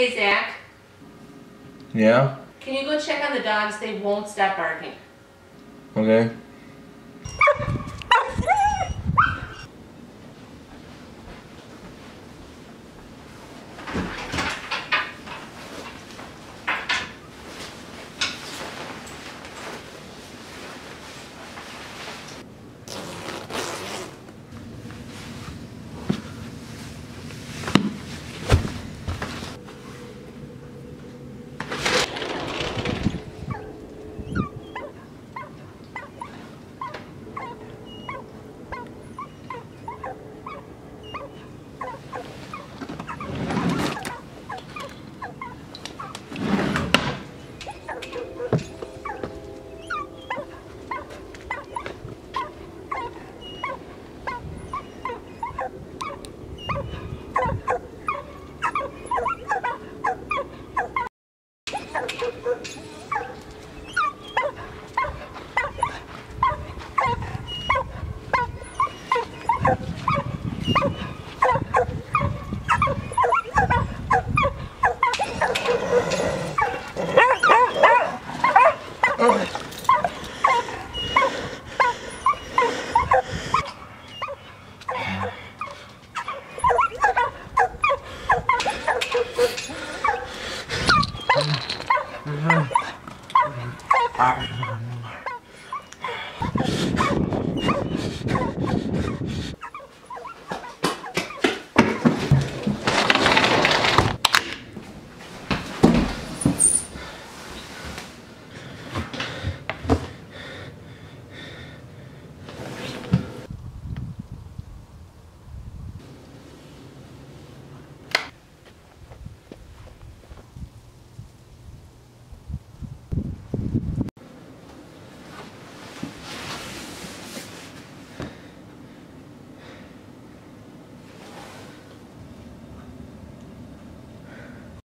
Hey, Zach, Yeah? can you go check on the dogs? They won't stop barking. Okay. Ah.